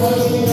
pode